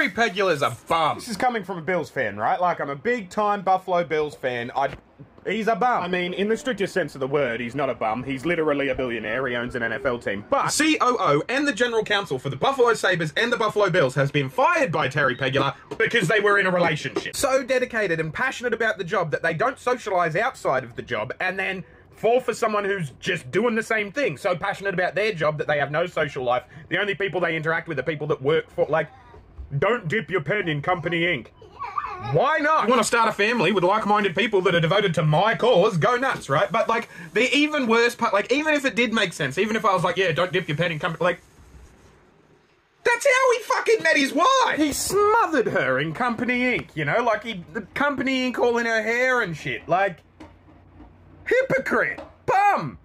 Terry Pegula's a bum. This is coming from a Bills fan, right? Like, I'm a big time Buffalo Bills fan. I. He's a bum. I mean, in the strictest sense of the word, he's not a bum. He's literally a billionaire. He owns an NFL team. But COO and the general counsel for the Buffalo Sabres and the Buffalo Bills has been fired by Terry Pegula because they were in a relationship. So dedicated and passionate about the job that they don't socialize outside of the job and then fall for someone who's just doing the same thing. So passionate about their job that they have no social life. The only people they interact with are people that work for, like, don't dip your pen in company ink. Why not? You want to start a family with like-minded people that are devoted to my cause? Go nuts, right? But like the even worse part, like even if it did make sense, even if I was like, yeah, don't dip your pen in company, like that's how he fucking met his wife. He smothered her in company ink, you know, like he the company ink all in her hair and shit. Like hypocrite, bum.